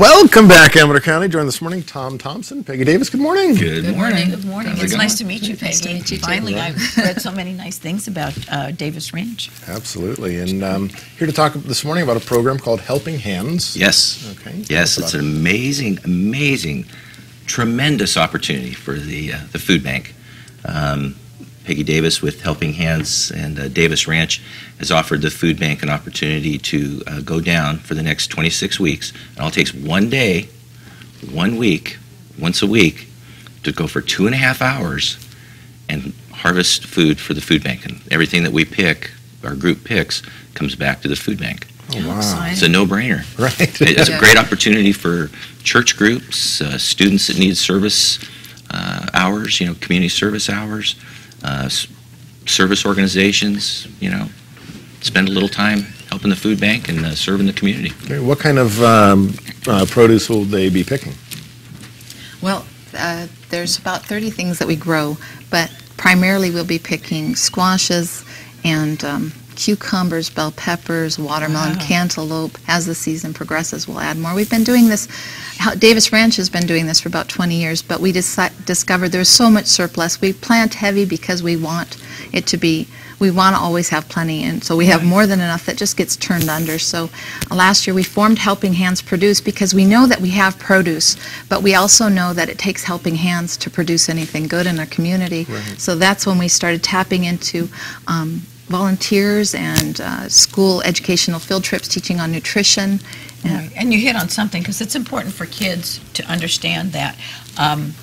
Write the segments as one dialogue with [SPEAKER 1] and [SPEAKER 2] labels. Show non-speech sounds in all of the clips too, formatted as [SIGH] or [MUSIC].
[SPEAKER 1] Welcome back, Amador County. Joined this morning, Tom Thompson, Peggy Davis. Good morning.
[SPEAKER 2] Good
[SPEAKER 3] Good
[SPEAKER 2] morning.
[SPEAKER 3] morning. Good morning.
[SPEAKER 2] How's
[SPEAKER 3] It's
[SPEAKER 2] going?
[SPEAKER 3] nice to meet you, Peggy.
[SPEAKER 4] Nice to
[SPEAKER 3] Peggy.
[SPEAKER 4] meet you, too.
[SPEAKER 3] Finally, I've read so many nice things about uh, Davis Ranch.
[SPEAKER 1] Absolutely. And um, here to talk this morning about a program called Helping Hands.
[SPEAKER 2] Yes.
[SPEAKER 1] Okay.
[SPEAKER 2] Yes, it's an
[SPEAKER 1] about
[SPEAKER 2] amazing, amazing, tremendous opportunity for the uh, the food bank. Um, Peggy Davis with Helping Hands and uh, Davis Ranch has offered the food bank an opportunity to uh, go down for the next 26 weeks. It all takes one day, one week, once a week, to go for two and a half hours and harvest food for the food bank. And everything that we pick, our group picks, comes back to the food bank.
[SPEAKER 1] Oh, wow.
[SPEAKER 2] It's a no-brainer. [LAUGHS]
[SPEAKER 1] Right.
[SPEAKER 2] It's a great opportunity for church groups, uh, students that need service uh, hours, you know, community service hours, uh, service organizations, you know, spend a little time helping the food bank and uh, serving the community.
[SPEAKER 1] Okay, What kind of um, uh, produce will they be picking?
[SPEAKER 4] Well, uh, there's about 30 things that we grow, but primarily we'll be picking squashes and um, cucumbers, bell peppers, watermelon,
[SPEAKER 3] Wow.
[SPEAKER 4] cantaloupe. As the season progresses, we'll add more. We've been doing this, Davis Ranch has been doing this for about 20 years, but we discovered there's so much surplus. We plant heavy because we want it to be, we want to always have plenty, and so we have more than enough that just gets turned under. So last year, we formed Helping Hands Produce because we know that we have produce, but we also know that it takes helping hands to produce anything good in our community.
[SPEAKER 1] Right.
[SPEAKER 4] So that's when we started tapping into um, volunteers and uh, school educational field trips teaching on nutrition. Yeah.
[SPEAKER 3] Right. And you hit on something, because it's important for kids to understand that um,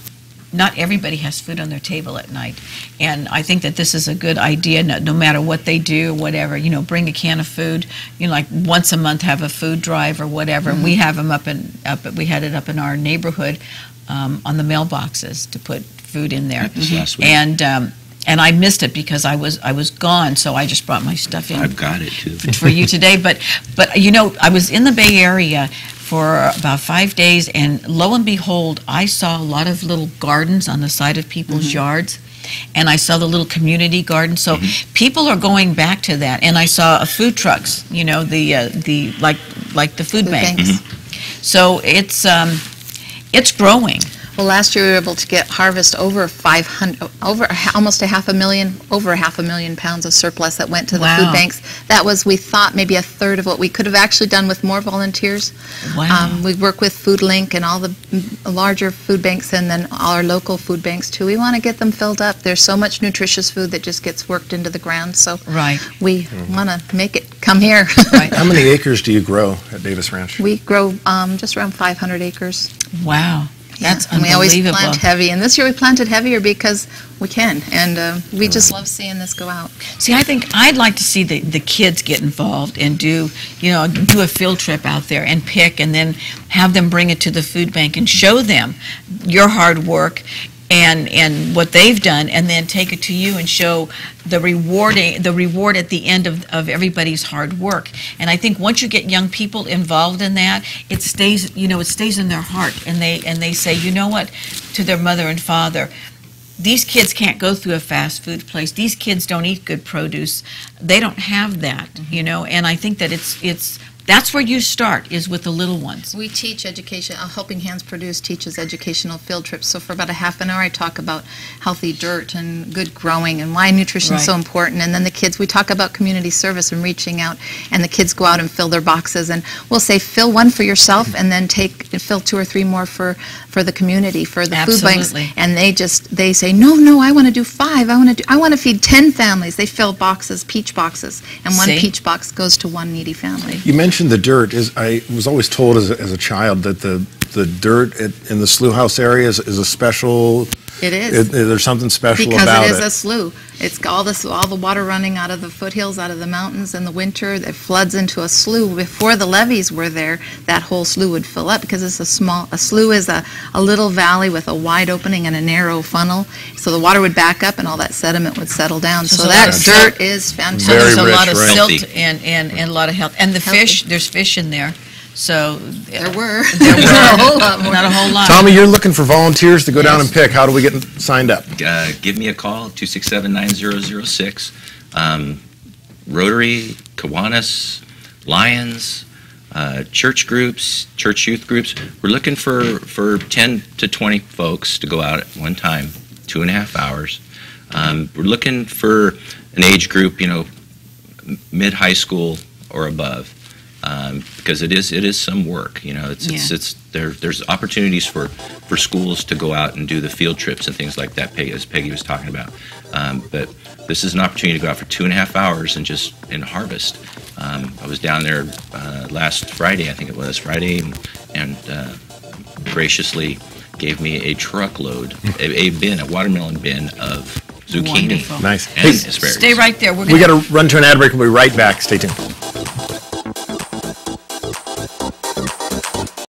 [SPEAKER 3] not everybody has food on their table at night. And I think that this is a good idea, no, no matter what they do, whatever, you know, bring a can of food, you know, like once a month have a food drive or whatever. And we have them up in, up, we had it up in our neighborhood um, on the mailboxes to put food in there.
[SPEAKER 2] This last week.
[SPEAKER 3] And, um, and I missed it because I was, I was gone, so I just brought my stuff in
[SPEAKER 2] I've got it too.
[SPEAKER 3] for you today. But, but you know, I was in the Bay Area for about five days, and lo and behold, I saw a lot of little gardens on the side of people's yards. And I saw the little community garden. So people are going back to that. And I saw uh, food trucks, you know, the, uh, the, like, like the food
[SPEAKER 4] Food
[SPEAKER 3] bank.
[SPEAKER 4] banks.
[SPEAKER 3] So it's, um, it's growing.
[SPEAKER 4] Well, last year we were able to get harvest over 500, over almost a half a million, over a half a million pounds of surplus that went to the
[SPEAKER 3] Wow.
[SPEAKER 4] food banks. That was, we thought, maybe a third of what we could have actually done with more volunteers.
[SPEAKER 3] Wow.
[SPEAKER 4] Um, we work with Food Link and all the mm, larger food banks and then all our local food banks too. We want to get them filled up. There's so much nutritious food that just gets worked into the ground, so
[SPEAKER 3] right.
[SPEAKER 4] we want to make it come here.
[SPEAKER 3] Right.
[SPEAKER 1] How many acres do you grow at Davis Ranch?
[SPEAKER 4] We grow um, just around 500 acres.
[SPEAKER 3] Wow. That's
[SPEAKER 4] and we always
[SPEAKER 3] unbelievable.
[SPEAKER 4] plant heavy, and this year we planted heavier because we can, and uh, we just love seeing this go out.
[SPEAKER 3] See, I think I'd like to see the, the kids get involved and do, you know, do a field trip out there and pick and then have them bring it to the food bank and show them your hard work and, and what they've done and then take it to you and show the rewarding, the reward at the end of, of everybody's hard work. And I think once you get young people involved in that, it stays, you know, it stays in their heart and they, and they say, you know what, to their mother and father, these kids can't go through a fast food place. These kids don't eat good produce. They don't have that, mm-hmm. you know. And I think that it's it's that's where you start is with the little ones.
[SPEAKER 4] We teach education, uh, Helping Hands Produce teaches educational field trips. So for about a half an hour, I talk about healthy dirt and good growing and why nutrition is so important. And then the kids, we talk about community service and reaching out, and the kids go out and fill their boxes. And we'll say, fill one for yourself, and then take fill two or three more for for the community, for the food banks.
[SPEAKER 3] Absolutely.
[SPEAKER 4] And they just they say, no, no, I want to do five. I want to do. I want to feed ten families. They fill boxes, peach boxes, and one
[SPEAKER 3] See?
[SPEAKER 4] peach box goes to one needy family.
[SPEAKER 1] You mentioned the dirt. Is I was always told as a, as a child that the the dirt at, in the Sloughhouse area is, is a special.
[SPEAKER 4] It is.
[SPEAKER 1] It, there's something special
[SPEAKER 4] Because
[SPEAKER 1] about
[SPEAKER 4] it is a slough. It's all this, all the water running out of the foothills, out of the mountains in the winter. It floods into a slough. Before the levees were there, that whole slough would fill up because it's a small, a slough is a, a little valley with a wide opening and a narrow funnel. So the water would back up and all that sediment would settle down.
[SPEAKER 3] So
[SPEAKER 4] So that dirt is
[SPEAKER 3] So
[SPEAKER 4] fantastic.
[SPEAKER 1] Very
[SPEAKER 3] there's a
[SPEAKER 1] rich,
[SPEAKER 3] lot of
[SPEAKER 1] right?
[SPEAKER 3] silt and, and, and a lot of health. And the
[SPEAKER 4] Healthy.
[SPEAKER 3] fish, there's fish in there. So
[SPEAKER 4] There were.
[SPEAKER 3] There
[SPEAKER 4] There
[SPEAKER 3] were. [LAUGHS]
[SPEAKER 4] were a whole lot more.
[SPEAKER 3] not a whole lot.
[SPEAKER 1] Tommy, you're looking for volunteers to go down and pick. How do we get signed up?
[SPEAKER 2] Uh, give me a call, 267-9006. Um, Rotary, Kiwanis, Lions, uh, church groups, church youth groups. We're looking for, for 10 to 20 folks to go out at one time, two and a half hours. Um, we're looking for an age group, you know, mid high school or above, um, because it is it is some work. You know, it's it's,
[SPEAKER 3] Yeah.
[SPEAKER 2] it's there. There's opportunities for for schools to go out and do the field trips and things like that. Peggy, as Peggy was talking about, um, but this is an opportunity to go out for two and a half hours and just and harvest. Um, I was down there uh, last Friday, I think it was Friday, and, and uh, graciously gave me a truckload, a, a bin, a watermelon bin of zucchini
[SPEAKER 3] Wonderful.
[SPEAKER 1] Nice.
[SPEAKER 2] and
[SPEAKER 1] Hey,
[SPEAKER 2] asparagus.
[SPEAKER 3] Stay right there. We're
[SPEAKER 1] We
[SPEAKER 3] gonna
[SPEAKER 1] got to run to an ad break. We'll be right back. Stay tuned.